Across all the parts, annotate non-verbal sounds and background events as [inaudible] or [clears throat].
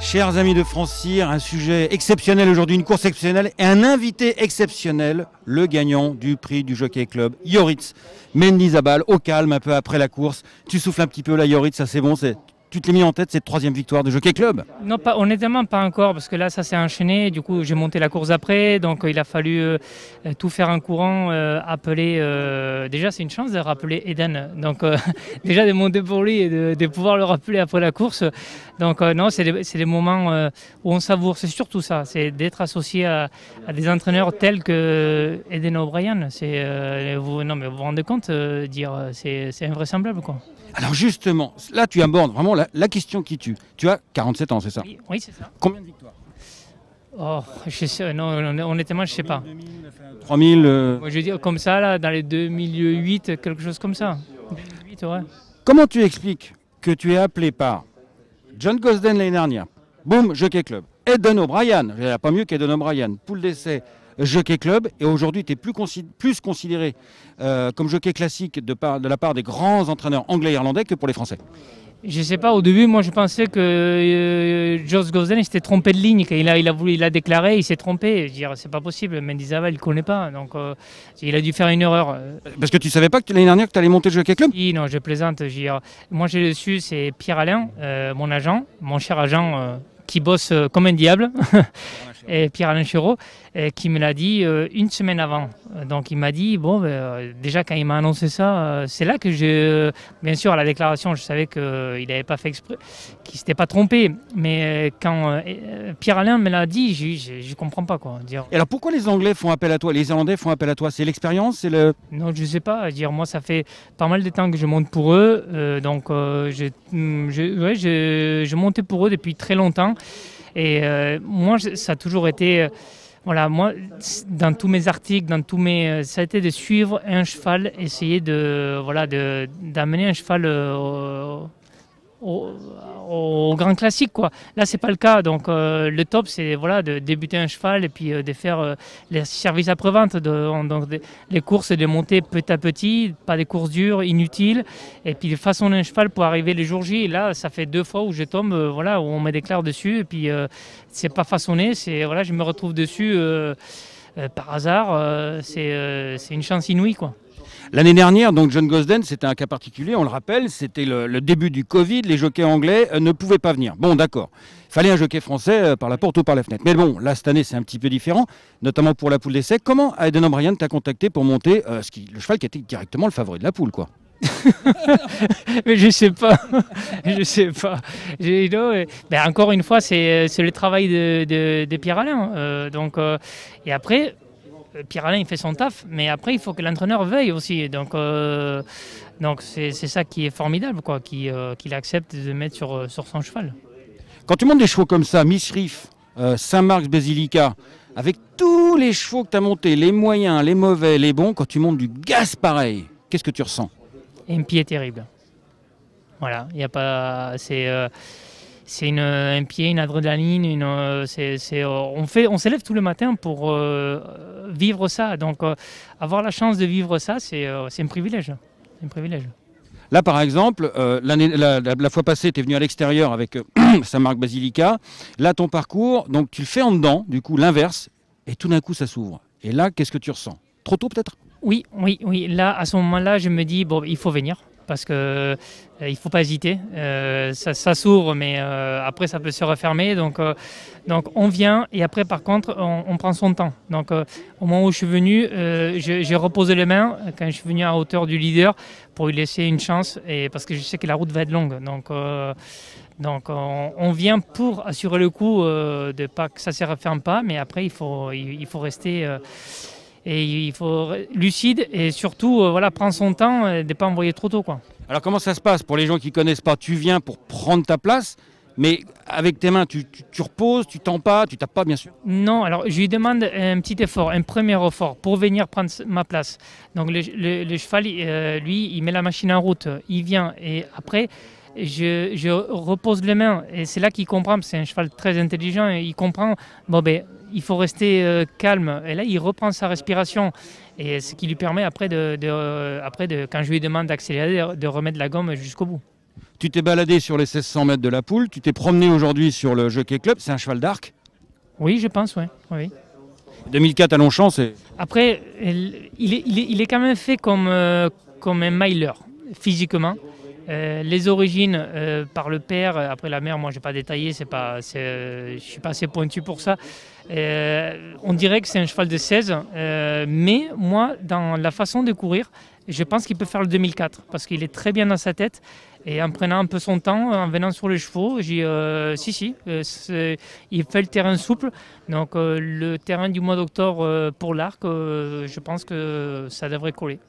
Chers amis de Francir, un sujet exceptionnel aujourd'hui, une course exceptionnelle et un invité exceptionnel, le gagnant du prix du Jockey Club, Yoritz Mendizabal, au calme un peu après la course. Tu souffles un petit peu là, Yoritz, ça c'est bon, tu te l'es mis en tête cette troisième victoire de Jockey Club Non, pas, honnêtement, pas encore, parce que là, ça s'est enchaîné. Du coup, j'ai monté la course après, donc il a fallu euh, tout faire en courant, euh, appeler. euh, déjà, c'est une chance de rappeler Eden. Donc, [laughs] déjà, de monter pour lui et de, de pouvoir le rappeler après la course. Donc, non, c'est des, moments où on savoure. C'est surtout ça, c'est d'être associé à, à des entraîneurs tels que Eden O'Brien. C'est, vous, non, mais vous vous rendez compte, dire, c'est, c'est invraisemblable, quoi. Alors justement, là tu abordes vraiment la, la question qui tue. Tu as 47 ans, c'est ça Oui, oui, c'est ça. Combien de victoires Oh, je sais, non, honnêtement, je sais pas. 3000 euh, Moi, je veux dire comme ça, là, dans les 2008, quelque chose comme ça. 2008, ouais. Comment tu expliques que tu es appelé par John Gosden l'année dernière, boum, Jockey Club, Eden O'Brien, il n'y a pas mieux qu'Eden O'Brien, poule d'essai, Jockey Club, et aujourd'hui tu es plus, consi- plus considéré euh, comme jockey classique de, par- de la part des grands entraîneurs anglais et irlandais que pour les Français. Je sais pas, au début, moi, je pensais que euh, Josh Gosden s'était trompé de ligne. Quand il a, il a voulu, il a déclaré, il s'est trompé. Je veux dire, c'est pas possible. Mendizábal, il connaît pas. Donc, euh, il a dû faire une erreur. Parce que tu savais pas que l'année dernière que tu allais monter le Jockey Club Si, non, je plaisante. je veux dire, moi, j'ai su, c'est Pierre Alain, euh, mon agent, mon cher agent, euh, qui bosse euh, comme un diable, [laughs] et Pierre Alain Chéreau, euh, qui me l'a dit euh, une semaine avant. Donc, il m'a dit, bon, ben, euh, déjà, quand il m'a annoncé ça, c'est là que je. Bien sûr, à la déclaration, je savais qu'il n'avait pas fait exprès, qu'il s'était pas trompé. Mais quand euh, euh, Pierre Alain me l'a dit, je ne comprends pas, quoi. Dire, Et alors pourquoi les Anglais font appel à toi, les Irlandais font appel à toi? C'est l'expérience, c'est le... Non, je sais pas. Dire moi, ça fait pas mal de temps que je monte pour eux, euh, donc euh, je, je, ouais, je, je montais pour eux depuis très longtemps. Et euh, moi, ça a toujours été, euh, voilà, moi, dans tous mes articles, dans tous mes, euh, ça a été de suivre un cheval, essayer de, voilà, de d'amener un cheval au, grand classique, quoi. Là, c'est pas le cas. Donc, euh, le top, c'est voilà, de débuter un cheval et puis euh, de faire euh, les services après-vente, de- donc des- les courses de monter petit à petit, pas des courses dures, inutiles, et puis de façonner un cheval pour arriver les jours J. Là, ça fait deux fois où je tombe, voilà, où on me déclare dessus, et puis c'est pas façonné, c'est voilà, je me retrouve dessus par hasard. c'est c'est une chance inouïe, quoi. L'année dernière, donc John Gosden, c'était un cas particulier, on le rappelle, c'était le, début du Covid, les jockeys anglais euh, ne pouvaient pas venir. Bon, d'accord. Il fallait un jockey français euh, par la porte ou par la fenêtre. Mais bon, là, cette année, c'est un petit peu différent, notamment pour la poule d'essai. Comment Eden O'Brien t'a contacté pour monter euh, le cheval qui était directement le favori de la poule, quoi? [laughs] Mais je sais pas, [laughs] je sais pas. Ben, encore une fois, c'est le travail de, de- Pierre Alain. donc, et après, Pierre Alain il fait son taf, mais après il faut que l'entraîneur veille aussi. Donc, euh, donc c'est c'est ça qui est formidable, quoi, qu'il euh, qu'il accepte de mettre sur, euh, sur son cheval. Quand tu montes des chevaux comme ça, euh, Saint-Marc, Basilica, avec tous les chevaux que tu as montés, les moyens, les mauvais, les bons, quand tu montes du gaz pareil, qu'est-ce que tu ressens? Un pied terrible. Voilà, il y a pas, c'est euh, c'est une, un pied, une adrénaline, une, euh, c'est, c'est, euh, on fait, on s'élève tous les matins pour euh, vivre ça. Donc, euh, avoir la chance de vivre ça, c'est, euh, c'est un privilège. C'est un privilège. Là, par exemple, l'année- la, la- la fois passée, tu es venu à l'extérieur avec [clears throat] Saint-Marc Basilica. Là, ton parcours, donc tu le fais en dedans, du coup, l'inverse, et tout d'un coup, ça s'ouvre. Et là, qu'est-ce que tu ressens? Trop tôt, peut-être? Oui, oui, oui. Là, à ce moment-là, je me dis bon, il faut venir parce que euh, il faut pas hésiter. Euh, ça, s'ouvre, mais euh, après ça peut se refermer. Donc, donc on vient et après, par contre, on, prend son temps. Donc, au moment où je suis venu, j'ai reposé les mains quand je suis venu à hauteur du leader pour lui laisser une chance et parce que je sais que la route va être longue. Donc donc on, vient pour assurer le coup euh, de pas que ça se referme pas, mais après il faut il, faut rester et il faut lucide et surtout voilà prendre son temps et de pas envoyer trop tôt quoi. Alors, comment ça se passe Pour les gens qui connaissent pas, tu viens pour prendre ta place, mais avec tes mains, tu, tu- tu reposes, tu tends pas, tu tapes pas, bien sûr? Non, alors je lui demande un petit effort, un premier effort pour venir prendre ma place. Donc le cheval, euh, lui, il met la machine en route, il vient et après je, je repose les mains et c'est là qu'il comprend, c'est un cheval très intelligent, et il comprend, bon ben il faut rester euh, calme et là il reprend sa respiration et ce qui lui permet après de, de, euh, après de quand je lui demande d'accélérer, de remettre la gomme jusqu'au bout. Tu t'es baladé sur les 1600 mètres de la poule, tu t'es promené aujourd'hui sur le Jockey Club, c'est un cheval d'arc Oui, je pense, ouais. oui. 2004 à Longchamp, c'est... Après, il est, il est- il est quand même fait comme, euh, comme un miler, physiquement. Euh, les origines euh, par le père, après la mère, moi je n'ai pas détaillé, c'est pas, je suis pas assez pointu pour ça. Euh, on dirait que c'est un cheval de 16, euh, mais moi, dans la façon de courir, je pense qu'il peut faire le 2004 parce qu'il est très bien dans sa tête. Et en prenant un peu son temps, en venant sur les chevaux, j'ai euh, si, si, euh, il fait le terrain souple. Donc le terrain du mois d'octobre pour l'arc, je pense que ça devrait coller.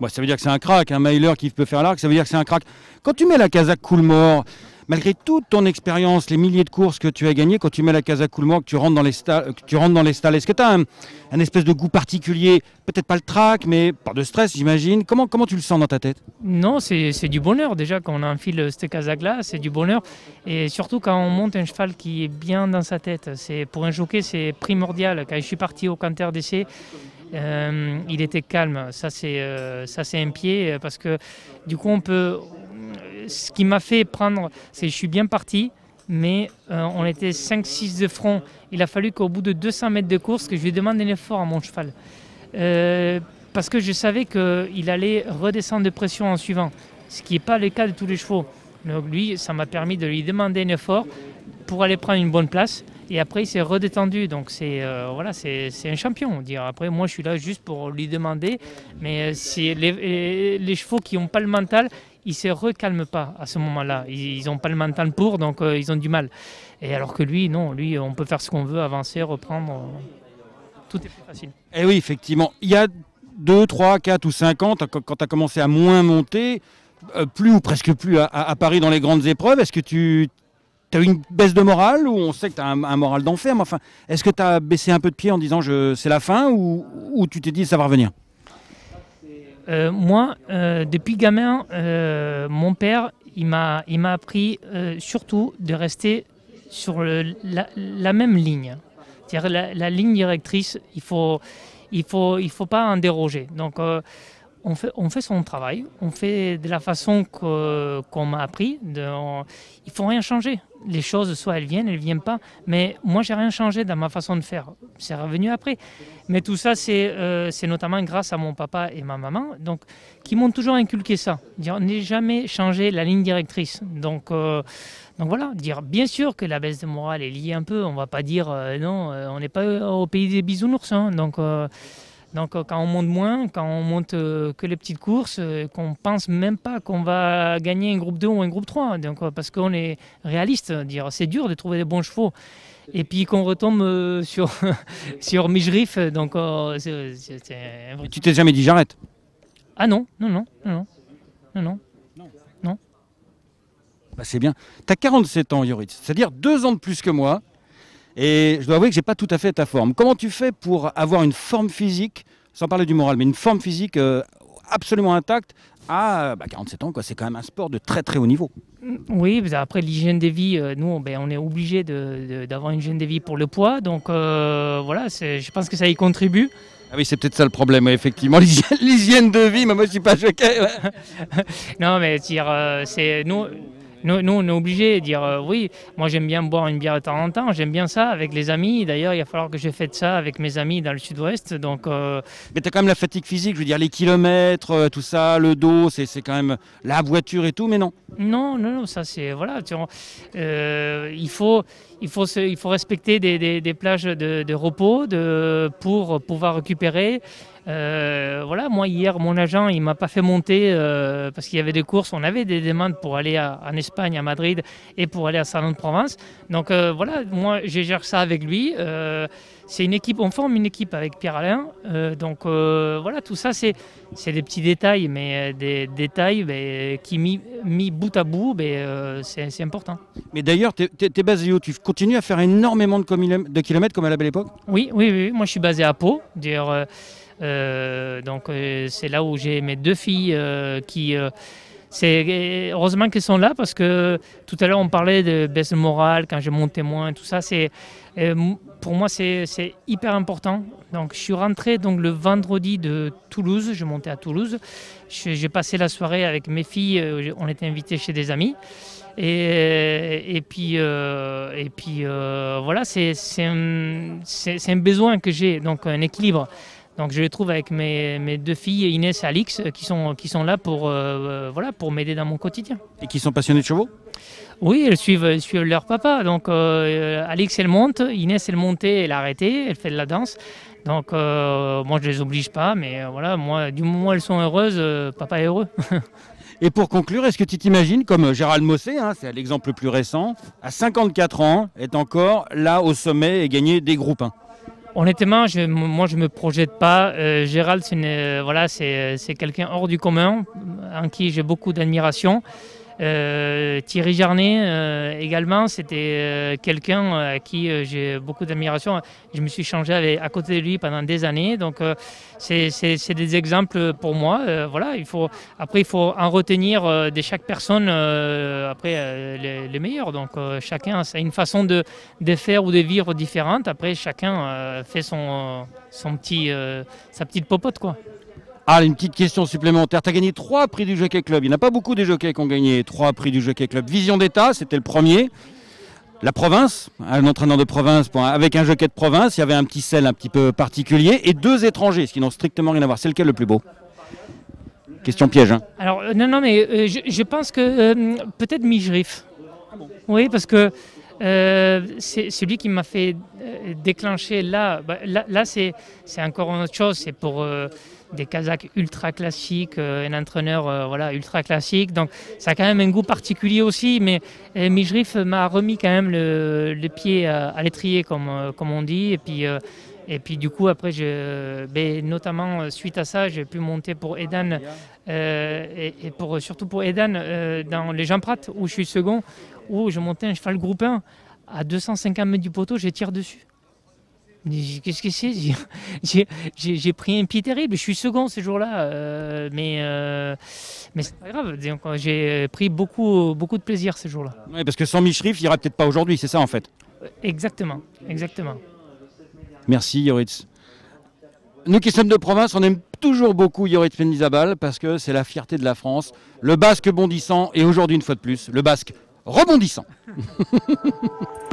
Bon, ça veut dire que c'est un crack, un mailer qui peut faire l'arc, ça veut dire que c'est un crack. Quand tu mets la casaque Coolmore, malgré toute ton expérience, les milliers de courses que tu as gagnées, quand tu mets la casaque Coolmore, que tu rentres dans les stalles, que tu rentres dans les stalles, est-ce que tu as un, espèce de goût particulier? Peut-être pas le track, mais pas de stress, j'imagine. Comment, comment tu le sens dans ta tête? Non, c'est du bonheur déjà quand on enfile cette casaque-là, c'est du bonheur. Et surtout quand on monte un cheval qui est bien dans sa tête. Pour un jockey, c'est primordial. Quand je suis parti au canter d'essai, euh, il était calme. Ça, c'est euh, un pied euh, parce que du coup, on peut. Ce qui m'a fait prendre, c'est je suis bien parti, mais euh, on était 5-6 de front. Il a fallu qu'au bout de 200 mètres de course, que je lui demande un effort à mon cheval. Euh, parce que je savais qu'il allait redescendre de pression en suivant, ce qui n'est pas le cas de tous les chevaux. Donc lui, ça m'a permis de lui demander un effort pour aller prendre une bonne place. Et après, il s'est redétendu. Donc c'est euh, voilà, c'est un champion. Après, moi, je suis là juste pour lui demander. Mais c'est les chevaux qui n'ont pas le mental, ils ne se recalment pas à ce moment-là. Ils n'ont pas le mental pour, donc euh, ils ont du mal. Et alors que lui, non, lui, on peut faire ce qu'on veut, avancer, reprendre. Tout est plus facile. Eh oui, effectivement. Il y a 2, 3, 4 ou 5 ans, quand tu as commencé à moins monter, euh, plus ou presque plus à, Paris dans les grandes épreuves, est-ce que tu as eu une baisse de morale ou on sait que tu as un, moral d'enfer, mais enfin, est-ce que tu as baissé un peu de pied en disant c'est la fin ou, ou tu t'es dit ça va revenir? Euh, moi, euh, depuis gamin, euh, mon père, il m'a, il m'a appris surtout de rester sur la, même ligne. C'est-à-dire la, la ligne directrice, il faut, il faut, il faut pas en déroger. Donc, on fait, on son travail, on fait de la façon qu'on m'a appris. De, on- il faut rien changer. Les choses, soit elles viennent, elles viennent pas. Mais moi, j'ai rien changé dans ma façon de faire. C'est revenu après. Mais tout ça, c'est euh, notamment grâce à mon papa et ma maman, donc qui m'ont toujours inculqué ça. Dire, n'est jamais changé la ligne directrice. Donc, euh, donc voilà, dire bien sûr que la baisse de morale est liée un peu. On va pas dire euh, non, on n'est pas au pays des bisounours. hein. donc donc euh, quand on monte moins, quand on monte euh, que les petites courses, euh, qu'on pense même pas qu'on va gagner un groupe 2 ou un groupe 3, donc, parce qu'on est réaliste, dire c'est dur de trouver des bons chevaux. Et puis qu'on retombe sur, [laughs] sur Mijrif, donc c'est c'est- Tu t'es jamais dit j'arrête? Ah non, non, non, non, non, non, non. Bah, C'est bien. Tu as 47 ans, Yoritz, c'est-à-dire deux ans de plus que moi. Et je dois avouer que j'ai pas tout à fait ta forme. Comment tu fais pour avoir une forme physique, sans parler du moral, mais une forme physique euh, absolument intacte à bah, 47 ans quoi. C'est quand même un sport de très très haut niveau. Oui, mais après l'hygiène de vie, euh, nous, ben, on est obligé d'avoir une hygiène de vie pour le poids, donc euh, voilà, je pense que ça y contribue. Ah oui, c'est peut-être ça le problème, effectivement. [laughs] L'hygiène de vie, mais moi je suis pas choqué. ouais. [laughs] Non, mais dire, c'est nous, nous, nous, on est obligé de dire euh, oui. Moi, j'aime bien boire une bière de temps en temps. J'aime bien ça avec les amis. D'ailleurs, il va falloir que je fasse ça avec mes amis dans le Sud-Ouest. Donc, euh, Mais tu as quand même la fatigue physique, je veux dire, les kilomètres, euh, tout ça, le dos, c'est c'est quand même la voiture et tout, mais non. non, non, non, ça c'est voilà. tu vois, euh, il faut, il faut, se- il faut respecter des, des- des plages de, de repos de, pour pouvoir récupérer. Euh, voilà, moi hier, mon agent, il m'a pas fait monter euh, parce qu'il y avait des courses. On avait des demandes pour aller à- en Espagne, à Madrid, et pour aller à Salon de Provence. Donc euh, voilà, moi, je gère ça avec lui. C'est une équipe, on forme une équipe avec Pierre Alain. Donc voilà, tout ça, c'est c'est des petits détails, mais des détails ben, qui mis, mis bout à bout, ben, c'est c'est important. Mais d'ailleurs, tu es, basé où? Tu continues à faire énormément de, comilem- de kilomètres comme à la belle époque? Oui, oui, oui. Moi, je suis basé à Pau. D'ailleurs, donc euh, c'est là où j'ai mes deux filles euh, qui. euh, c'est heureusement qu'elles sont là parce que tout à l'heure on parlait de baisse morale quand je montais moins, tout ça. C'est euh, pour moi, c'est hyper important. Donc, je suis rentré donc, le vendredi de Toulouse. Je montais à Toulouse. J'ai passé la soirée avec mes filles. euh, On était invités chez des amis. Et, et puis, euh, et puis euh, voilà, c'est un, un besoin que j'ai, donc un équilibre. Donc je le trouve avec mes, mes deux filles, Inès et Alix, euh, qui sont, qui sont là pour, euh, voilà, pour m'aider dans mon quotidien. Et qui sont passionnés de chevaux? Oui, elles suivent, elles suivent leur papa. Donc euh, Alix, elle monte, Inès, elle montait, elle a arrêté, elle fait de la danse. Donc euh, moi, je les oblige pas, mais euh, voilà, moi, du moment où elles sont heureuses, euh, papa est heureux. [laughs] Et pour conclure, est-ce que tu t'imagines, comme Gérald Mossé, hein, c'est l'exemple le plus récent, à 54 ans, est encore là au sommet et gagner des groupes 1 Honnêtement, je, moi, je me projette pas. Euh, Gérald, c'est euh, voilà, c'est c'est quelqu'un hors du commun, en qui j'ai beaucoup d'admiration. Euh, Thierry Jarnet euh, également, c'était euh, quelqu'un à qui j'ai beaucoup d'admiration. Je me suis changé à côté de lui pendant des années, donc c'est des exemples pour moi. Voilà, après il faut en retenir de chaque personne après les, meilleurs. Donc chacun a une façon de faire ou de vivre différente. Après, chacun fait son, petit, sa petite popote. Ah, une petite question supplémentaire. Tu as gagné trois prix du Jockey Club. Il n'y en a pas beaucoup des jockeys qui ont gagné trois prix du Jockey Club. Vision d'État, c'était le premier. La province, un entraîneur de province, avec un jockey de province, il y avait un petit sel un petit peu particulier. Et deux étrangers, ce qui n'ont strictement rien à voir. C'est lequel le plus beau? Question piège. Hein. Alors, euh, non, non, mais euh, je, pense que euh, peut-être Mijrif. Oui, parce que c'est celui qui m'a fait déclencher là. Bah, là, là, c'est encore une autre chose. C'est pour des Kazakhs ultra classiques, euh, un entraîneur euh, voilà, ultra classique. Donc, ça a quand même un goût particulier aussi. Mais euh, Mijrif m'a remis quand même le, pied à, l'étrier, comme, comme on dit. Et puis. et puis du coup, après, je, ben, notamment suite à ça, j'ai pu monter pour Edan, et, pour, surtout pour Edan, dans les Jean Prat, où je suis second, où je montais un cheval groupe 1 à 250 mètres du poteau, je tire dessus. Qu'est-ce que c'est? J'ai- pris un pied terrible, je suis second ce jour-là, euh, mais, euh, mais c'est pas grave. J'ai pris beaucoup, beaucoup de plaisir ce jour-là. Ouais, parce que sans Michrif, il n'y aura peut-être pas aujourd'hui, c'est ça en fait? Exactement, exactement. Merci Yoritz. Nous qui sommes de province, on aime toujours beaucoup Yoritz Mendizabal parce que c'est la fierté de la France. Le basque bondissant et aujourd'hui une fois de plus, le basque rebondissant. [laughs]